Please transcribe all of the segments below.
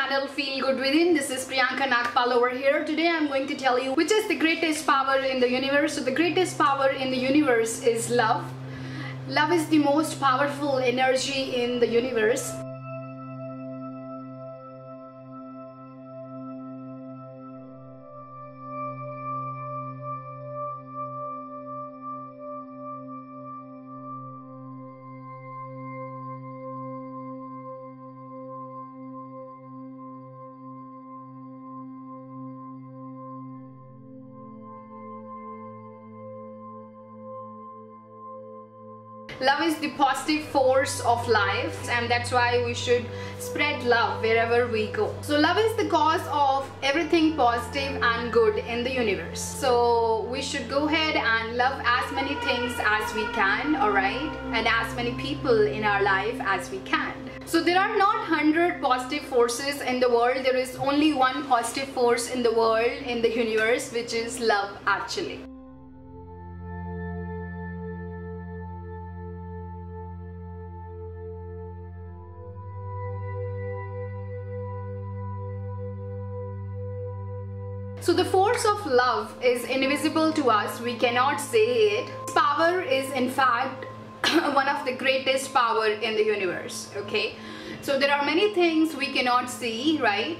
channel Feel Good Within. This is Priyanka Nagpal over here. Today I'm going to tell you which is the greatest power in the universe. So the greatest power in the universe is love. Love is the most powerful energy in the universe. Love is the positive force of life and that's why we should spread love wherever we go. So love is the cause of everything positive and good in the universe. So we should go ahead and love as many things as we can alright? And as many people in our life as we can. So there are not 100 positive forces in the world. There is only one positive force in the world in the universe which is love actually So the force of love is invisible to us, we cannot say it. Power is in fact one of the greatest power in the universe, okay? So there are many things we cannot see, right?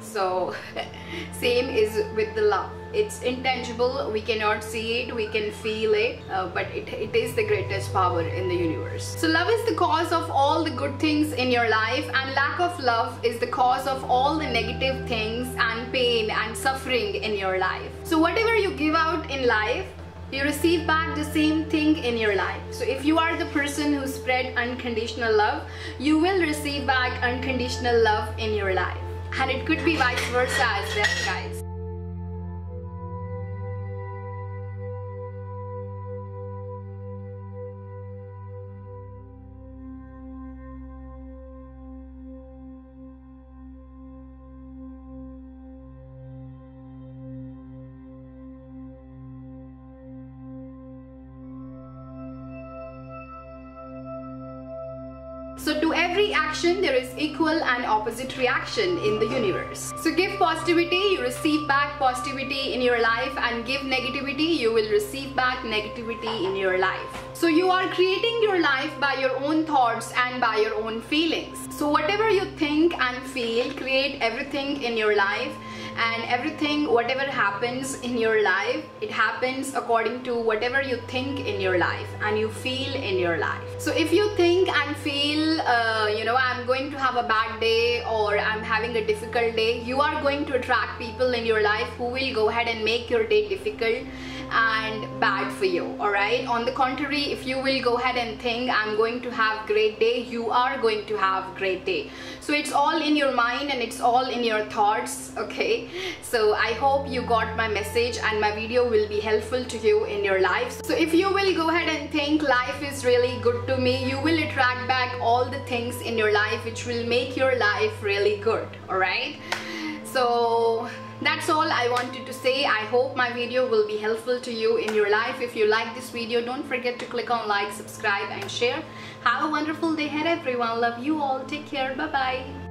So same is with the love. It's intangible. We cannot see it. We can feel it. Uh, but it, it is the greatest power in the universe. So love is the cause of all the good things in your life and lack of love is the cause of all the negative things and pain and suffering in your life. So whatever you give out in life you receive back the same thing in your life. So if you are the person who spread unconditional love, you will receive back unconditional love in your life. And it could be vice versa as well, guys. So to every action, there is equal and opposite reaction in the universe. So give positivity, you receive back positivity in your life and give negativity, you will receive back negativity in your life. So you are creating your life by your own thoughts and by your own feelings. So whatever you think and feel, create everything in your life and everything whatever happens in your life it happens according to whatever you think in your life and you feel in your life. So if you think and feel uh, you know I'm going to have a bad day or I'm having a difficult day you are going to attract people in your life who will go ahead and make your day difficult and bad for you all right on the contrary if you will go ahead and think i'm going to have great day you are going to have great day so it's all in your mind and it's all in your thoughts okay? So i hope you got my message and my video will be helpful to you in your life. So if you will go ahead and think life is really good to me you will attract back all the things in your life which will make your life really good all right so that's all I wanted to say. I hope my video will be helpful to you in your life. If you like this video, don't forget to click on like, subscribe and share. Have a wonderful day ahead everyone. Love you all. Take care. Bye-bye.